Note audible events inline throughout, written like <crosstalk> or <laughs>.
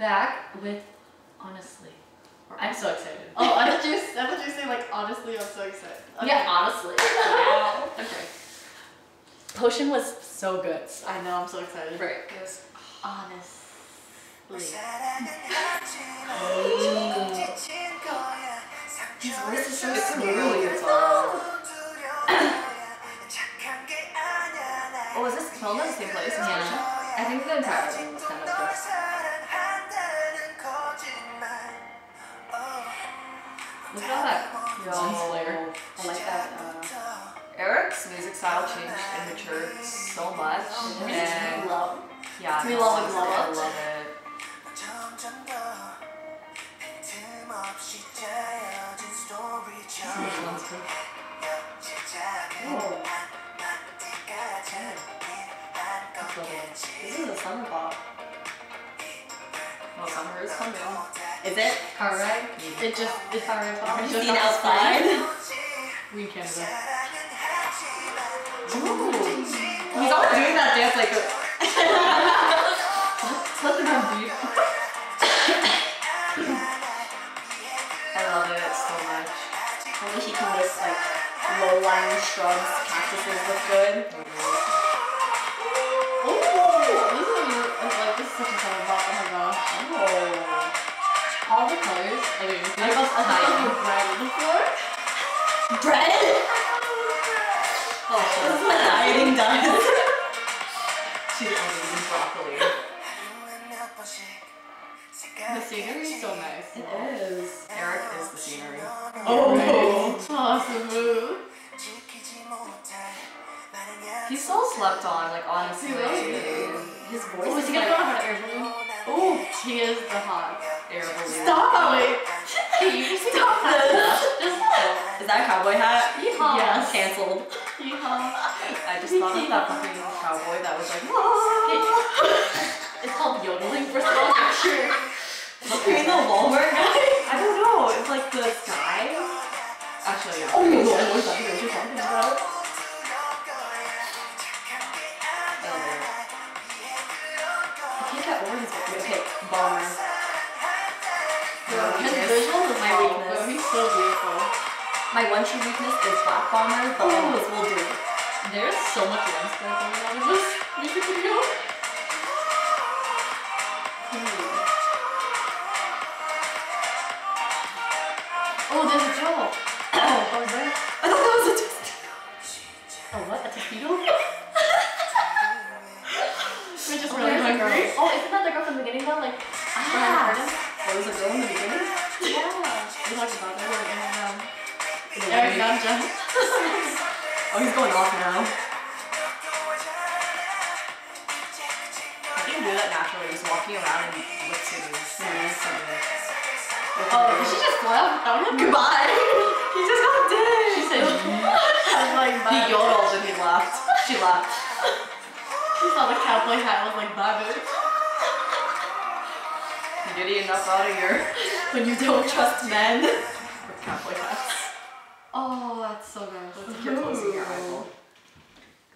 back with honestly. I'm so excited. Oh, I thought you, I thought you were saying like honestly, I'm so excited. Okay. Yeah, honestly. <laughs> Wow. Okay. Potion was so good. I know, I'm so excited. Frick. Yes. Honestly. His voice is so smooth. really good song. <coughs> Oh, is this filmed in the same place? Yeah. I think the entire Look at that Yo. flare. I like that. Uh, Eric's music style changed and matured so much. And Love. yeah, We love it, love I love it. This is a summer pop. Well, summer is coming. Is it? Car ride? It just, it's car ride. Have you seen outside. outside? <laughs> We in Canada. Ooh. He's always doing that dance like a- <laughs> Let them have beat. <laughs> I love it so much. I wish he could just like low-lying shrubs, cactuses look good. Oh, All the colors. Okay, I must I hiding. thought you bread on the floor. Bread? <laughs> Oh, This is what dieting does. <laughs> She's only eating broccoli. The scenery is so nice. It is. Eric is the scenery. Oh, awesome move. He's so slept on, like honestly. His voice Oh, is he gonna go on an air balloon? Oh, he is the hot. Stop! Wait. Hey, you just stop this. Just Is that a cowboy hat? Yeehaw. Yes. Cancelled. Yeehaw. I just thought of that fucking cowboy that was like, It's called yodeling for some picture. you mean the Walmart guy? I don't know. It's like the sky. Actually, yeah. Oh, no, I know exactly what you're talking about. I can't get over his Okay, bomber. His visuals is My my weakness. weakness. He's so beautiful. My one true weakness is black bomber, but then this will do. There's so much lens flare going on in this music video. Oh, there's a Joe. Is it Eric really? Namja. Oh, he's going off now. I can do that naturally, just walking around and lip. Oh, did she just off without him? Goodbye! <laughs> he just got dead! She said, <laughs> I was like, He yodeled and he laughed. She laughed. She saw the cowboy hat and was like, bye, bitch. You giddy enough out of here. When you don't trust men. With cowboy hats. Oh, that's so gross. You're closing your eyeball.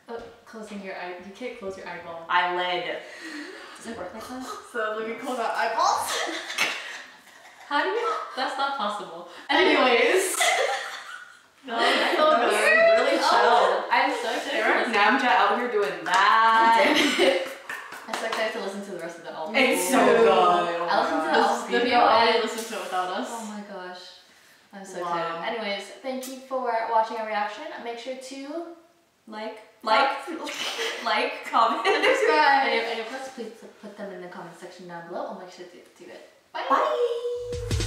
Uh, closing your eye. You can't close your eyeball. Eyelid. Does it work like that? <laughs> So let me close our eyeballs. <laughs> How do you? That's not possible. Anyways. <laughs> No, that's so good. Really chill. Oh, I'm so excited. Eric to listen. Namja out here doing that. I'm so excited to listen to the rest of the album. It's so good. Oh I listened to the album video, video I and listen to it without us. Oh my gosh. I'm so Wow. excited. Anyways, thank you for watching our reaction. Make sure to Like, like, like, <laughs> comment, and subscribe. if any questions, please put them in the comment section down below. I'll make sure to do it. Bye. Bye.